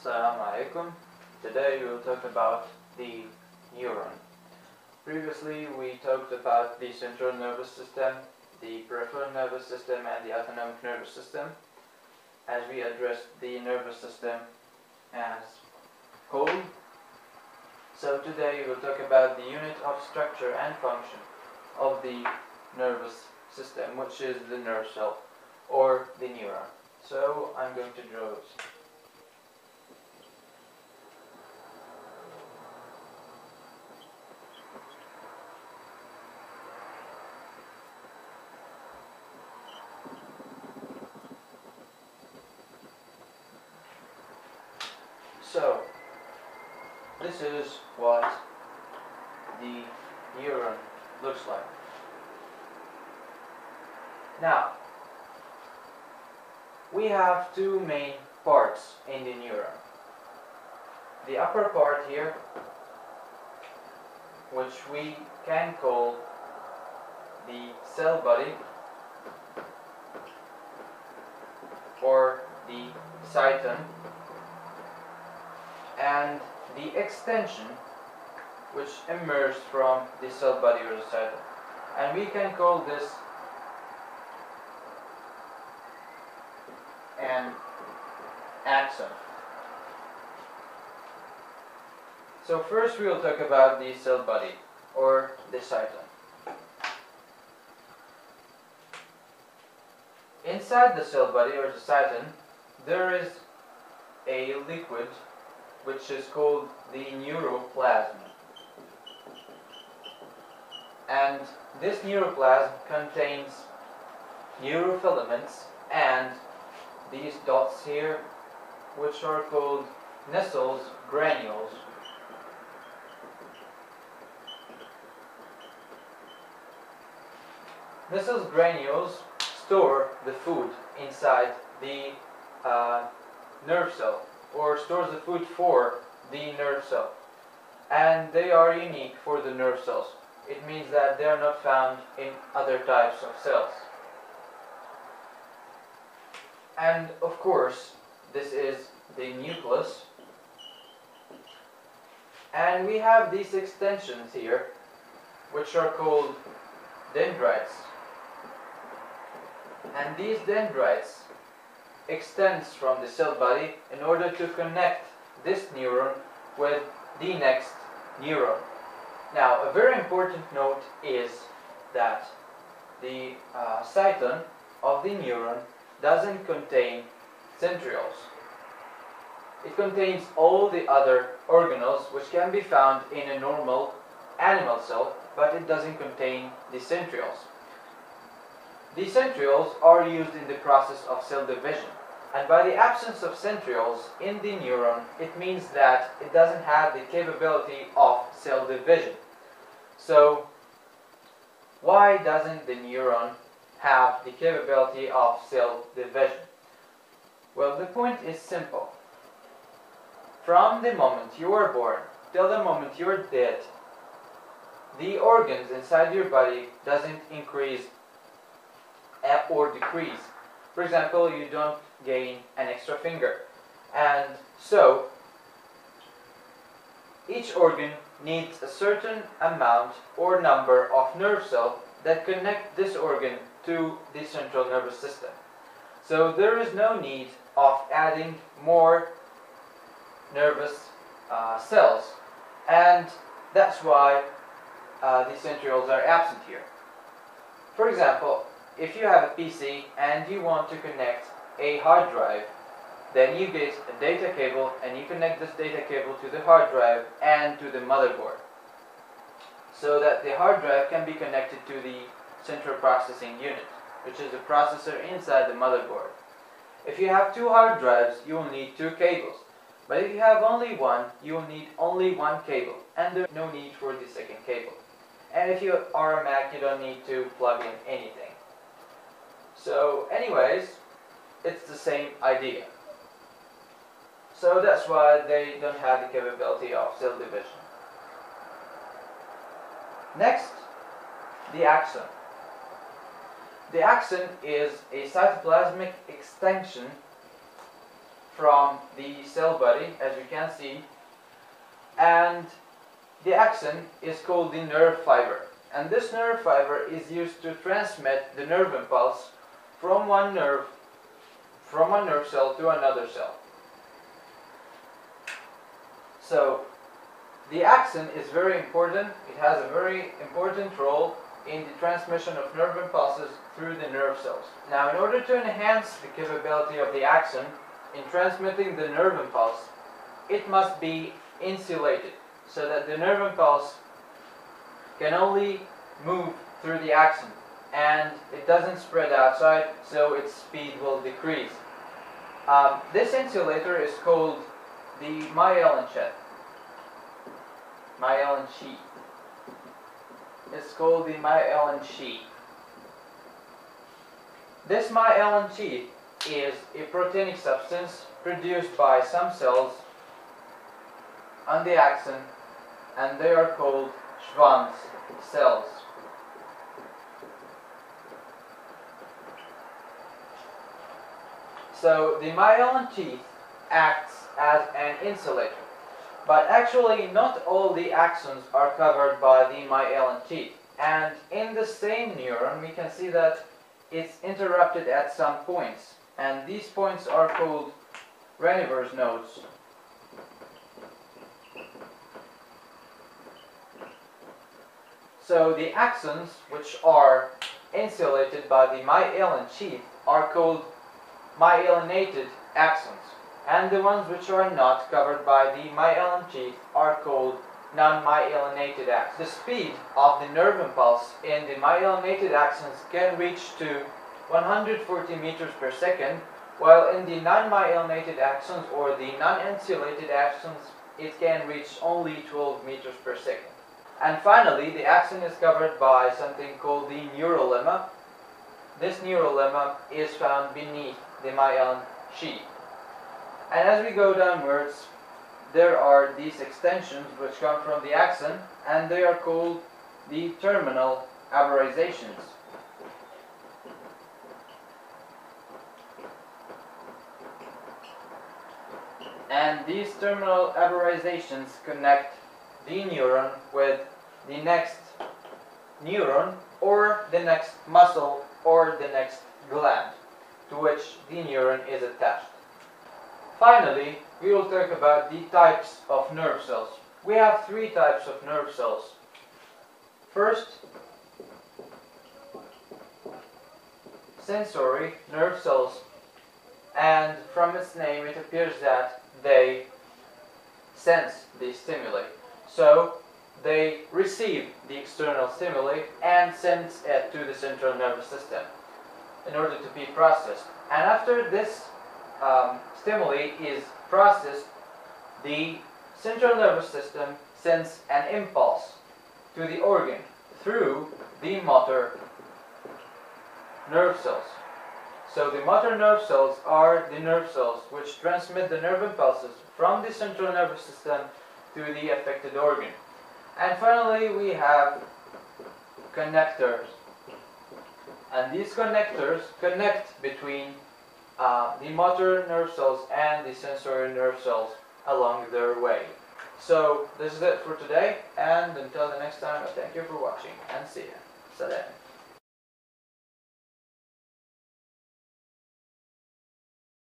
Assalamu alaikum. Today we will talk about the neuron. Previously we talked about the central nervous system, the peripheral nervous system and the autonomic nervous system as we addressed the nervous system as whole. So today we will talk about the unit of structure and function of the nervous system which is the nerve cell or the neuron. So I'm going to draw it. So, this is what the neuron looks like. Now, we have two main parts in the neuron. The upper part here, which we can call the cell body or the cyton and the extension which emerged from the cell body or the cyton. And we can call this an axon. So first we will talk about the cell body or the cyton. Inside the cell body or the cyton there is a liquid which is called the neuroplasm. And this neuroplasm contains neurofilaments and these dots here, which are called Nissls granules. Nissls granules store the food inside the uh, nerve cell or stores the food for the nerve cell. And they are unique for the nerve cells. It means that they are not found in other types of cells. And of course, this is the nucleus. And we have these extensions here, which are called dendrites. And these dendrites extends from the cell body in order to connect this neuron with the next neuron. Now, a very important note is that the uh, cyton of the neuron doesn't contain centrioles. It contains all the other organelles which can be found in a normal animal cell, but it doesn't contain the centrioles. The centrioles are used in the process of cell division. And by the absence of centrioles in the neuron, it means that it doesn't have the capability of cell division. So, why doesn't the neuron have the capability of cell division? Well, the point is simple. From the moment you are born till the moment you're dead, the organs inside your body doesn't increase or decrease. For example, you don't gain an extra finger. And so, each organ needs a certain amount or number of nerve cells that connect this organ to the central nervous system. So there is no need of adding more nervous uh, cells and that's why uh, the centrioles are absent here. For example, if you have a PC and you want to connect a hard drive, then you get a data cable and you connect this data cable to the hard drive and to the motherboard so that the hard drive can be connected to the central processing unit which is the processor inside the motherboard. If you have two hard drives you will need two cables but if you have only one you will need only one cable and there's no need for the second cable. And if you are a Mac you don't need to plug in anything. So anyways it's the same idea. So that's why they don't have the capability of cell division. Next, the axon. The axon is a cytoplasmic extension from the cell body, as you can see, and the axon is called the nerve fiber. And this nerve fiber is used to transmit the nerve impulse from one nerve, from one nerve cell to another cell. So, the axon is very important. It has a very important role in the transmission of nerve impulses through the nerve cells. Now, in order to enhance the capability of the axon in transmitting the nerve impulse, it must be insulated so that the nerve impulse can only move through the axon and it doesn't spread outside so its speed will decrease. Um, this insulator is called the myelin sheath. Myelin sheath. It's called the myelin sheath. This myelin sheath is a proteinic substance produced by some cells on the axon and they are called Schwann's cells. So the myelin sheath acts as an insulator. But actually not all the axons are covered by the myelin sheath. And in the same neuron we can see that it's interrupted at some points. And these points are called Ranvier's nodes. So the axons, which are insulated by the myelin sheath, are called myelinated axons. And the ones which are not covered by the myelin sheath are called non-myelinated axons. The speed of the nerve impulse in the myelinated axons can reach to 140 meters per second, while in the non-myelinated axons or the non-insulated axons, it can reach only 12 meters per second. And finally, the axon is covered by something called the neurilemma. This neurilemma is found beneath the myelin sheath. And as we go downwards, there are these extensions which come from the axon, and they are called the terminal arborizations. And these terminal arborizations connect the neuron with the next neuron or the next muscle or the next gland to which the neuron is attached. Finally, we will talk about the types of nerve cells. We have three types of nerve cells. First, sensory nerve cells and from its name it appears that they sense the stimuli. So they receive the external stimuli and sends it to the central nervous system in order to be processed. And after this um, stimuli is processed, the central nervous system sends an impulse to the organ through the motor nerve cells. So the motor nerve cells are the nerve cells which transmit the nerve impulses from the central nervous system to the affected organ. And finally, we have connectors. And these connectors connect between uh, the motor nerve cells and the sensory nerve cells along their way. So this is it for today, and until the next time, thank you for watching, and see you. Salam.